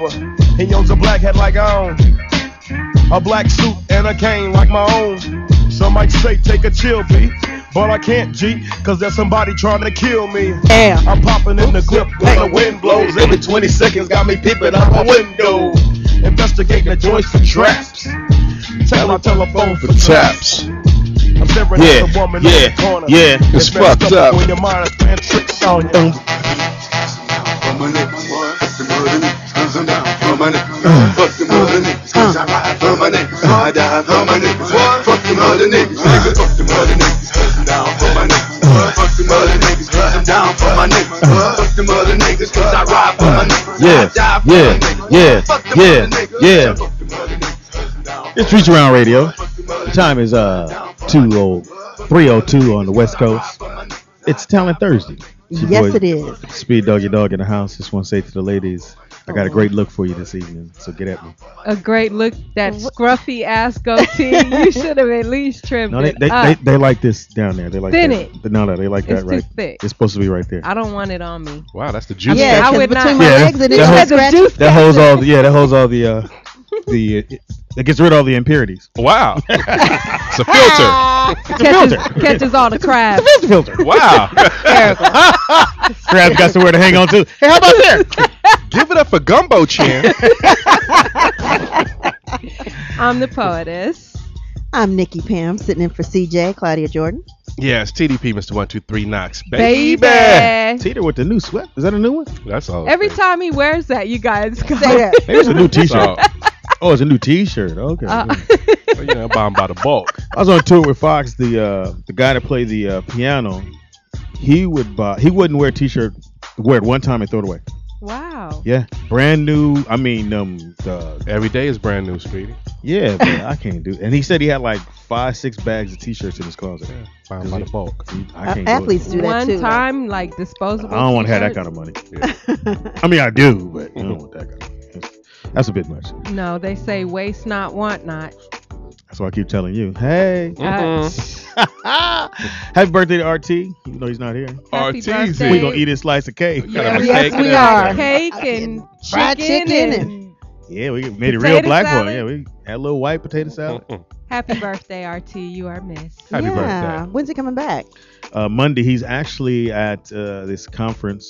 undercover. He owns a black hat like I own. A black suit and a cane like my own. Some might say take a chill beat. But I can't, G, cause there's somebody trying to kill me. Damn. I'm popping in the clip when the wind blows. Every 20 seconds got me peeping out my window. Investigating the joints for traps. Tell my telephone for taps. I'm staring Yeah, at the woman yeah, in the corner. yeah, it's It's fucked up. When your mind is playing tricks on you. I for my niggas, boy. Fuck them other niggas, niggas. Fuck them other niggas, I'm down for my niggas. Fuck them other niggas, I'm down for my niggas. Fuck them other niggas, cause I ride for my niggas. Yeah, I die for yeah, yeah, yeah, yeah. Fuck them other niggas, cause I'm down It's Reach Around Radio. The time is uh 20 302 on the West Coast. It's Talent Thursday. Yes, boy, it is. Speed Doggy Dog in the house. Just want to say to the ladies, I got a great look for you this evening. So get at me. A great look, that scruffy ass goatee. you should have at least trimmed No, they it they, up. they, they like this down there. They like Thin that. it. No, no, they like It's that too right. thick. It's supposed to be right there. I don't want it on me. Wow, that's the juice. Yeah, I 'cause would between not- my Yeah, legs and that it's whole- just juice- That holds all. The, yeah, that holds all the uh the. It, it gets rid of all the impurities. Wow. it's a filter. Catches, filter. catches all the crabs. It's a filter. Wow. Crabs got somewhere to hang on to. Hey, how about there? Give it up for Gumbo Chin. I'm the poetess. I'm Nikki Pam, sitting in for CJ, Claudia Jordan. yes, TDP, Mr. 123 Knox. Baby. baby. Teeter with the new sweat. Is that a new one? That's all. Every time he wears that, you guys go. Say that. Maybe it's a new T-shirt. Oh, it's a new T-shirt. Okay. Uh, you know, buy 'em by the bulk. I was on tour with Foxx. The uh, the guy that played the uh, piano, he would buy. He wouldn't wear a T-shirt. Wear it one time and throw it away. Wow. Yeah, brand new. I mean, um, the Every day is brand new, Speedy. yeah, but I can't do. And he said he had like five, six bags of T-shirts in his closet. Buy 'em by the bulk. I Uh, can't. athletes do do that One too. time, like it. disposable. I don't want to have that kind of money. I mean, I do, but I don't want that kind of money. That's, that's a bit much. No, they say waste not, want not. That's why I keep telling you. Hey, Uh, happy birthday to RT. Even though he's not here. happy RTZ. birthday. We gonna eat his slice of cake. Yeah, Got a Yes, cake we and are. everything. Cake and Fried chicken, chicken and Yeah, we made it real Potato black salad? one. Yeah, we had a little white potato salad. Mm-mm. happy birthday, RT. You are missed. Happy yeah. birthday. When's it coming back? Uh, Monday, he's actually at uh, this conference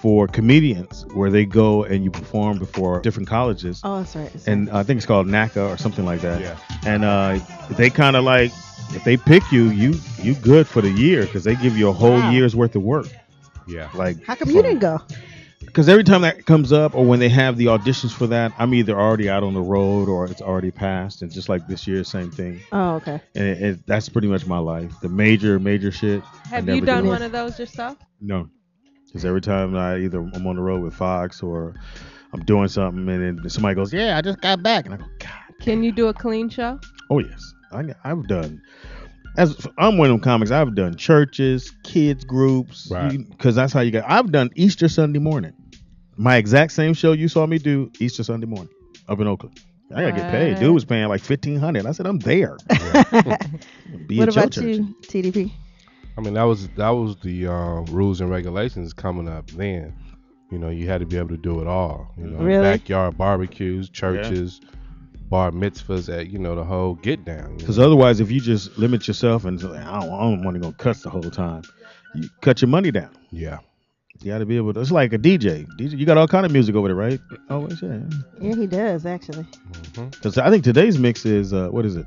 for comedians where they go and you perform before different colleges. Oh, that's right. That's And right. I think it's called NACA or something like that. Yeah. And uh, they kind of like, if they pick you, you you good for the year because they give you a whole Wow. year's worth of work. Yeah. Like, how come you didn't go? Because every time that comes up, or when they have the auditions for that, I'm either already out on the road or it's already passed. And just like this year, same thing. Oh, okay. And it, it, that's pretty much my life. The major, major shit. Have you done one of those yourself? No, because every time I either I'm on the road with Foxx or I'm doing something, and then somebody goes, "Yeah, I just got back," and I go, "God, Can you do a clean show? oh yes, I, I've done." As I'm one of them comics, I've done churches, kids groups, Right. because that's how you get. I've done Easter Sunday morning, my exact same show you saw me do Easter Sunday morning up in Oakland. I gotta get paid. Dude was paying like fifteen hundred. I said I'm there. Be what about church. you, TDP? I mean, that was that was the uh, rules and regulations coming up then. You know, you had to be able to do it all. You know, Really? backyard barbecues, churches, bar mitzvahs, at you know the whole get down. Because otherwise, if you just limit yourself and say, I don't, I don't want to go cuss the whole time, you cut your money down. yeah, You got to be able to. It's like a DJ. DJ. You got all kind of music over there, right? Oh, yeah. Yeah, he does actually. Because I think today's mix is uh, what is it?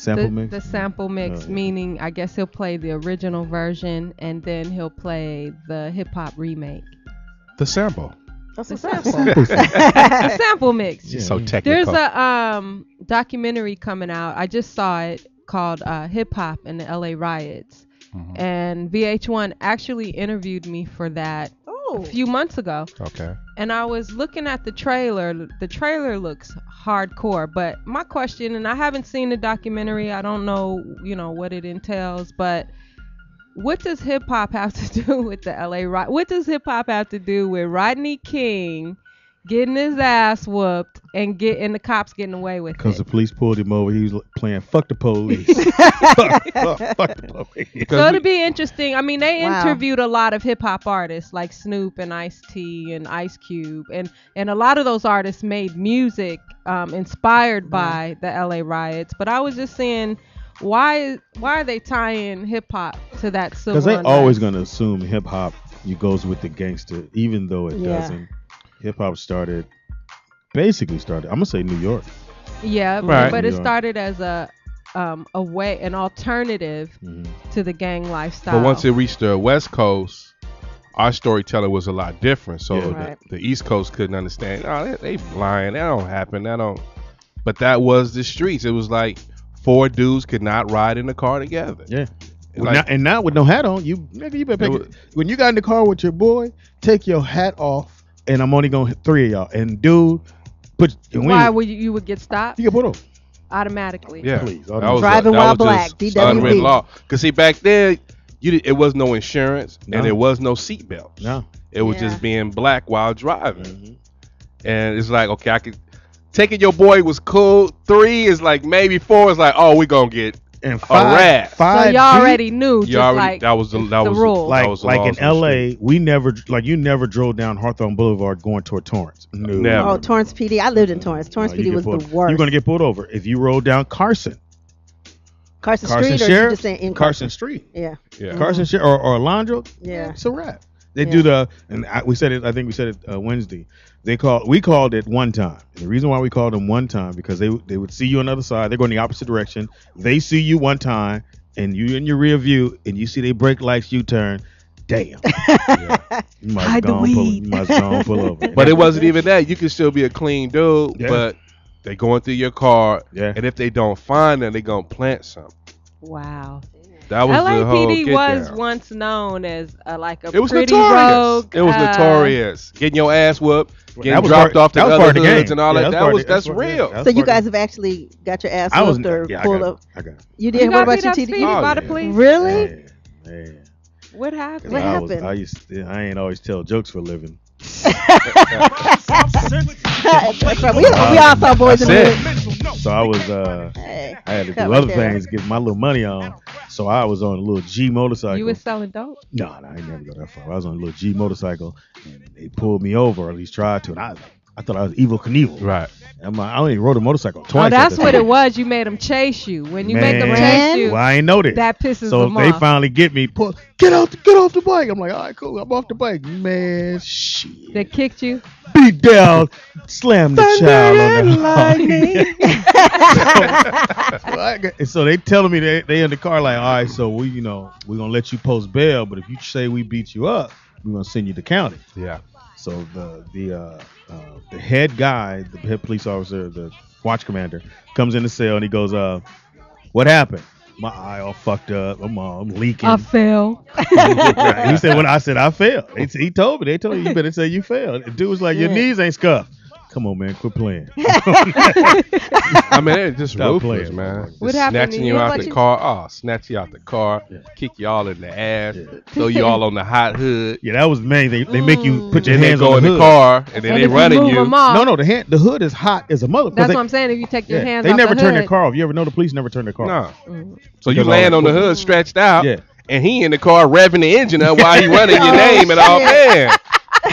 Sample the, mix. the sample mix, Oh, yeah. meaning I guess he'll play the original version and then he'll play the hip hop remake. the sample. That's The what's up. sample. the sample mix. Yeah. So There's a um documentary coming out. I just saw it called uh, Hip Hop and the LA Riots. Mhm. And VH1 actually interviewed me for that Oh. a few months ago. okay. and I was looking at the trailer. The trailer looks hardcore, but my question, and I haven't seen the documentary. I don't know, you know, what it entails, but what does hip hop have to do with the LA riot? What does hip hop have to do with Rodney King getting his ass whooped and get and the cops getting away with Because the police pulled him over. He was playing fuck the police. fuck, fuck, fuck the police. So we- it'd be interesting. I mean, they Wow. interviewed a lot of hip hop artists like Snoop and Ice T and Ice Cube, and and a lot of those artists made music um, inspired by the L.A. riots. But I was just saying, why why are they tying hip hop to that? Because they unrest? always gonna assume hip hop you goes with the gangster, even though it Yeah. doesn't. Hip hop started, basically started. I'm gonna say New York. Yeah, Right. but it Yeah. started as a um, a way, an alternative Mhm. to the gang lifestyle. But once it reached the West Coast, our storytelling was a lot different. So Yeah. the, Right. the East Coast couldn't understand. Oh, they, they lying. That don't happen. That don't. But that was the streets. It was like four dudes could not ride in the car together. Yeah. With Like- not- and now with no hat on, you nigga, you better It pick was- it. when you got in the car with your boy, take your hat off, and I'm only gonna hit three of y'all. And dude, put and we- why would you, you would get stopped you get put over. automatically? Yeah, Please, that was Driving that while black, just DWB. unwritten law. Cause see, back then, you did, it was no insurance and No. there was no seatbelt. No. It was Yeah. just being black while driving, Mhm. and it's like, okay, I could. Taking your boy was cool. Three is like maybe four is like, oh, we gonna get And five, rat. So y'all deep, already knew, just you already like that was the that the was rule. that like was like in L.A. street. We never like you never drove down Hawthorne Boulevard going toward Torrance. Uh, no. Never. Oh, Torrance PD. I lived in Torrance. Uh, Torrance No, PD was pulled- the worst. You're gonna get pulled over if you roll down Carson, Carson, Carson Street, or you Sheriff, just saying in Carson Carson? Street, Yeah, Yeah. Carson Sheriff, or, or Alondra. yeah. It's a wrap. They Yeah. do the, and I, we said it. I think we said it uh, Wednesday. They call, we called it one time. And the reason why we called them one time because they they would see you on the other side. They're going the opposite direction. They see you one time, and you in your rear view, and you see they brake lights. You turn. Damn. You might Hide the go pull, you might go pull over. But it wasn't even that. You could still be a clean dude, Yeah. but they going through your car, Yeah. and if they don't find them, they gonna plant something. wow. That was the whole LAPD get was down. once known as uh, like a It was pretty notorious. rogue. it was uh, notorious. Getting your ass whooped, getting That was dropped part- off to that the was other part of the hoods game. and all Yeah, that. That was that's that's real. that's So you guys have actually got your ass I was. whooped or Yeah, I pulled got, up. I got. You You did. What about beat you, TD? Speedy Oh, by the yeah. Really? Yeah, yeah. What happened? What I was, happened? I used. To, I ain't always tell jokes for a living. That's right. We, we all saw boys in the That's hood. So I was. uh Hey, I had to do other there. things, get my little money on. So I was on a little G motorcycle. You was selling dope. no, no, I ain't never go that far. I was on a little G motorcycle, and they pulled me over, or at least tried to, and I, I thought I was Evel Knievel. Right. I'm like, I only rode a motorcycle twice. Oh, that's what time. it was. You made them chase you. When you make them chase you, Well, I ain't know this. that pisses so them they finally get me. Pull, get out, the, get off the bike. I'm like, all right, cool. I'm off the bike. Man, shit. They kicked you. beat down, slam the child on the lightning. so, and so they telling me they they in the car like, all right, so we you know we're gonna let you post bail, but if you say we beat you up, we're gonna send you to county. Yeah. So the the uh, uh, the head guy, the head police officer, the watch commander, comes in the cell and he goes, uh, what happened? My eye all fucked up. I'm, all, I'm leaking. I fell. he said when I said I fell. He, he told me. They told me you better say you fell. The dude was like, your Yeah. knees ain't scuffed. Come on, man, quit playing. I mean, they're just Stop ruthless, playing. man. What Just happened snatching to you you? out What the you- car. Oh, snatch you out the car, Yeah. kick you all in the ass, Yeah. throw you all on the hot hood. Yeah, that was the main. They they make you put your Then hands on in the the car and then and they if running you move you. them off, No, no, the hand, the hood is hot as a mother. 'cause that's they, what I'm saying. If you take your yeah, hands they off never the turn their car off. You ever know the police never turn their car off? No. Mhm. So you land on the hood stretched out, Yeah. and he in the car revving the engine up while he running your name and all. Man,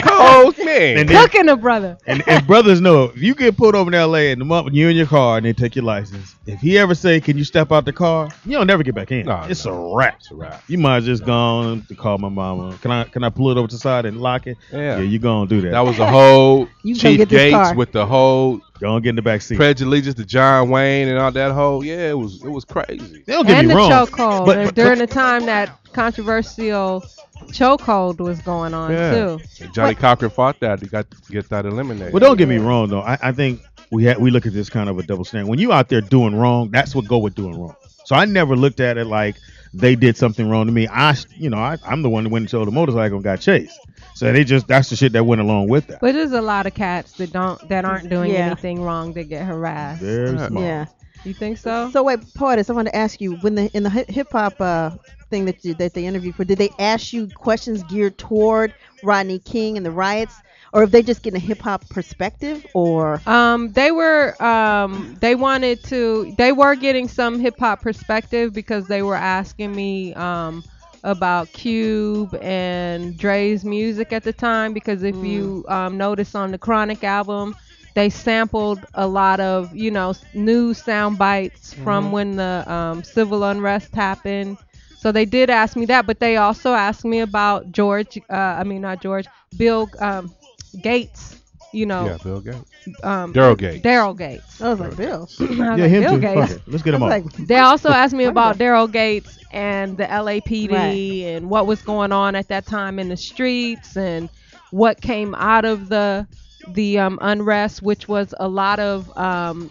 cold oh, man. And then- cooking a brother. And, and brothers know if you get pulled over in L.A. and the month you in your car and they take your license, if he ever say, "Can you step out the car?" You don't never get back in. No, it's no. a wrap. It's a wrap. You might as just go on to call my mama. Can I can I pull it over to the side and lock it? Yeah. you gonna do that. That was a whole You come Chief get this Gates car. with the whole Go on, get in the back seat. pledge allegiance to John Wayne and all that whole. Yeah, it was it was crazy. They don't get and me the wrong. chokehold. but- And but- during the time that controversial chokehold was going on Yeah. too. And Johnnie Cochran fought that. He got to get that eliminated. Well, don't get me wrong though. I, I think we ha- we look at this kind of a double standard. When you out there doing wrong, that's what go with doing wrong. So I never looked at it like they did something wrong to me. I, you know, I, I'm the one that went and sold the motorcycle and got chased. So they just that's the shit that went along with that. But there's a lot of cats that don't that aren't doing Yeah. anything wrong that get harassed. Very Yeah. small. yeah. You think so? So wait, Poetess, I want to ask you when the in the hip hop uh, thing that you, that they interviewed for, did they ask you questions geared toward Rodney King and the riots, or if they just getting a hip hop perspective, or? Um, they were um, they wanted to they were getting some hip hop perspective because they were asking me um, about Cube and Dre's music at the time because if you um, notice on the Chronic album they sampled a lot of you know new sound bites from when the um, civil unrest happened. So they did ask me that, but they also asked me about George. Uh, I mean not George. Bill um, Gates. You know, Yeah, Bill Gates. um, Daryl Gates. Daryl Gates. I was like, Bill. I was Yeah, like, him Bill too. Gates. Fuck it. Let's get him was on. like, They also asked me about Daryl Gates and the LAPD Right. and what was going on at that time in the streets and what came out of the the um, unrest, which was a lot of um,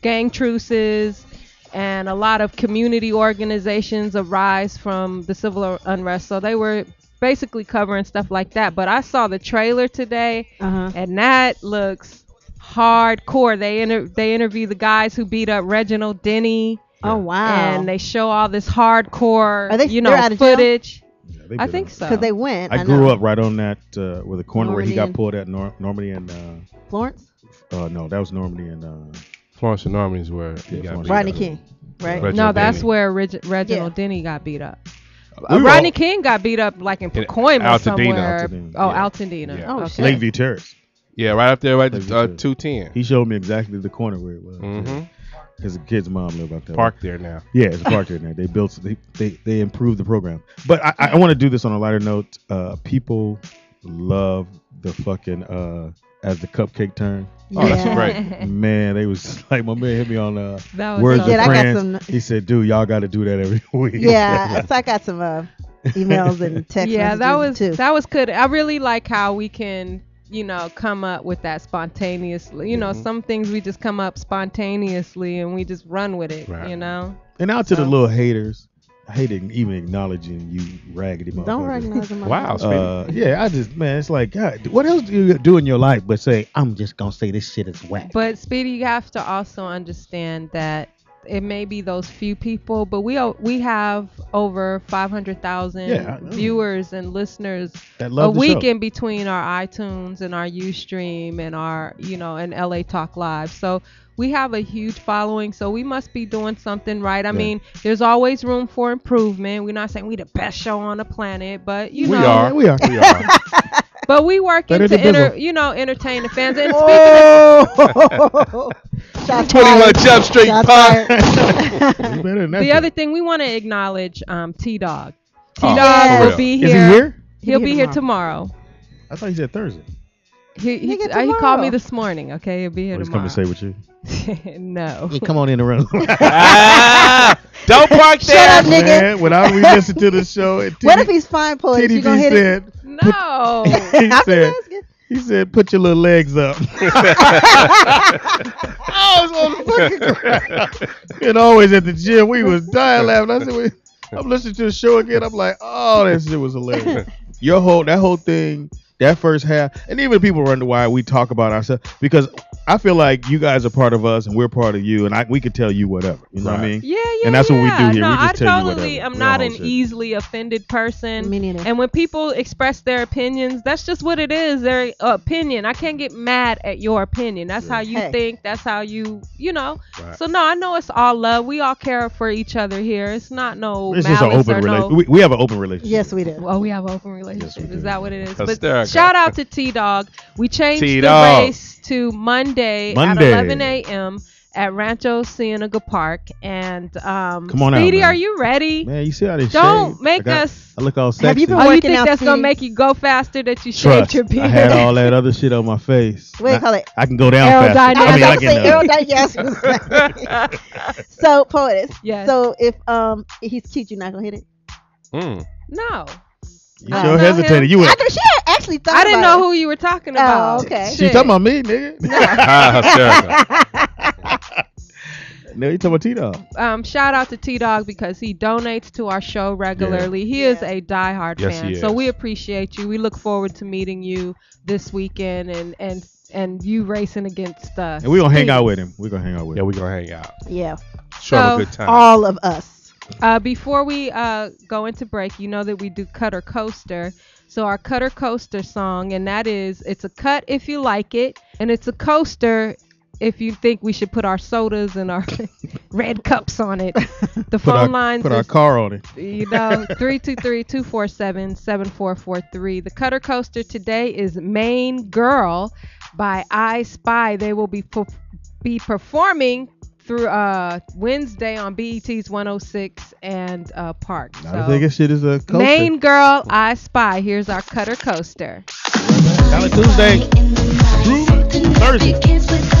gang truces and a lot of community organizations arise from the civil unrest. So they were basically covering stuff like that. But I saw the trailer today uh-huh. and that looks hardcore. They inter- they interview the guys who beat up Reginald Denny, Oh wow. and they show all this hardcore, Are they- you know, out of jail? footage. Yeah, I think on. so. because they went. I I, grew up right on that uh, where the corner where he got pulled at Nor- Normandie and uh, Florence, uh, no, that was Normandie and uh, Florence and Normandie's where he Yeah, got beat Rodney up. King, right? Reginald no, that's Denny. where Reg- Reginald Yeah. Denny got beat up. We Uh, Rodney all- King got beat up like in In Pacoima Altadena. somewhere. Altadena, Oh, yeah. Altadena. Yeah. Oh, okay. shit. Lakeview Terrace. Yeah, right up there, right Lakeview uh, 210. He showed me exactly the corner where it was. Mm-hmm. Because the kid's mom lived out there. Park there now. Yeah, it's a park there now. They built, they, they, they improved the program. But I, I want to do this on a lighter note. Uh, people love the fucking uh, as the cupcake turned. Oh, that's Yeah. great. Man, they was like my man hit me on uh, That was words so with Yeah, I got friends. some- He said, "Dude, y'all got to do that every week." Yeah, so I got some uh, emails and text yeah, that was messages too. that was good. I really like how we can, you know, come up with that spontaneously. You know, Mhm. some things we just come up spontaneously and we just run with it. Right. You know. And out to the So- little haters. I hate it even acknowledging you raggedy motherfuckers. Don't recognize them. Wow. Uh, yeah, I just man, it's like God. What else do you do in your life but say I'm just gonna say this shit is whack? But Speedy, you have to also understand that it may be those few people, but we we have over 500,000 Yeah, viewers and listeners That a week show. in between our iTunes and our UStream and our you know and LA Talk Live. So we have a huge following, so we must be doing something right. I Yeah. mean, there's always room for improvement. We're not saying we're the best show on the planet, but you we know, are. we are. We are. but we working Better to than you know, entertain the fans. And speaking Oh, 21 fired. Jump Street Shots Pop. fired. You better than that the other thing we want to acknowledge um, T Dog. T Oh, Dog Yeah. will be is here. he here? He'll He'll be be here here tomorrow. I thought he said Thursday. He he, Nigga, uh, he called me tomorrow. this morning. Okay, he'll be here Oh, he's tomorrow. coming to stay with you. no. Yeah, come on in the room. Ah, don't park Shut up, there. nigga. Man, when I re-listened to the show, and What if he's fine, poet? You TDP gonna hit it? said, No. he I'm just said, asking. he said, put your little legs up. I was on the fucking ground. And always at the gym, we was dying laughing. I said, Wait, I'm listening to the show again. I'm like, oh, that shit was hilarious. Your whole, that whole thing, that first half, and even people wonder why we talk about ourselves because I feel like you guys are part of us and we're part of you, and I, we could tell you whatever. You know what I mean? Yeah, yeah. And that's what we do here. No, We just I tell you totally whatever. am We're not an shit. easily offended person. Me neither. And when people express their opinions, that's just what it is. Their opinion. I can't get mad at your opinion. That's how you Hey. think. That's how you, you know. Right. So no, I know it's all love. We all care for each other here. It's not no It's just an open or no. relationship. We, we have an open relationship. Yes, we do. Well, we have an open relationship. we is that what it is? But shout out to T Dog. We changed the T-Dog. race to Monday, Monday. at 11 a.m. at Rancho Cienega Park. And um, Come on out, Speedy, man. are you ready? Man, you see how they Don't shave? make I got- us. I look all sexy. Have you been Oh, you think out, that's gonna make you go faster that you Trust. shaved your beard? I had all that other shit on my face. What do you call it? I can go down faster. I mean, I I was about can. to Uh, say aerodynamic. Yes. so, poetess. Yes. So, if um he's cute, you're not gonna hit it. Mm. no, you I sure hesitated. him. You I went. know she actually thought. I didn't know it. who you were talking Oh, about. okay. She talking about me, nigga. Ah. No, you talking about T Dog. um, shout out to T Dog because he donates to our show regularly. He is a diehard Yes, fan, he so we appreciate you. We look forward to meeting you this weekend and and and you racing against us. And we gonna hang out with him. We gonna hang out with Yeah, him. we gonna hang out. Yeah, Show him So, a good time. all of us. Uh, before we uh, go into break, you know that we do Cutter Coaster. So our Cutter Coaster song, and that is, it's a cut if you like it, and it's a coaster if you think we should put our sodas and our red cups on it. The Put our, phone lines put our car on it. you know, 323-247-7443. The Cutter Coaster today is Main Girl by I Spy. They will be per- be performing through uh, Wednesday on BET's 106 and uh, Park. So, I think shit is a coaster. Main girl, I spy. Here's our cutter coaster. Tuesday, Thursday.